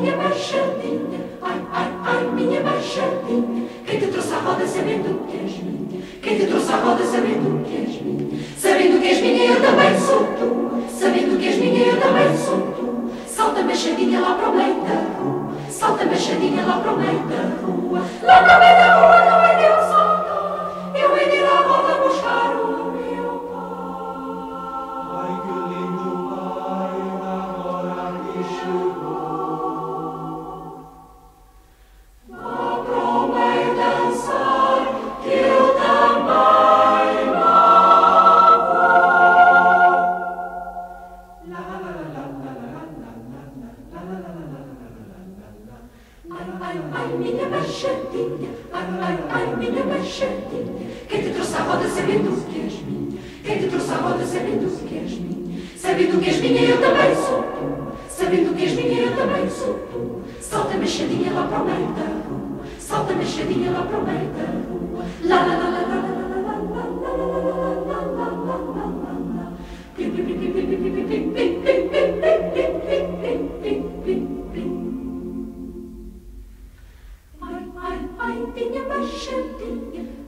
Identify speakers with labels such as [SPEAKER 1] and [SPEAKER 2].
[SPEAKER 1] minha machadinha, ai, ai, ai, minha machadinha. Quem te trouxe a roda sabendo que és minha? Quem te trouxe a roda sabendo que és minha? Sabendo que és minha, eu também sou tua. Sabendo que és minha, eu também sou tua. Salta machadinha lá para o meio da rua. Salta machadinha lá para o meio da rua. Lá no meio da rua меня больше меня, ай, ай, ай, меня больше меня. Кай ти трусахода се видукеш ми, кай ти трусахода се видукеш ми. Се видукеш ми не ја да бај суту, се видукеш ми не ја да бај суту. Салта ме шединјела прометару, салта ме шединјела прометару. ты не машин,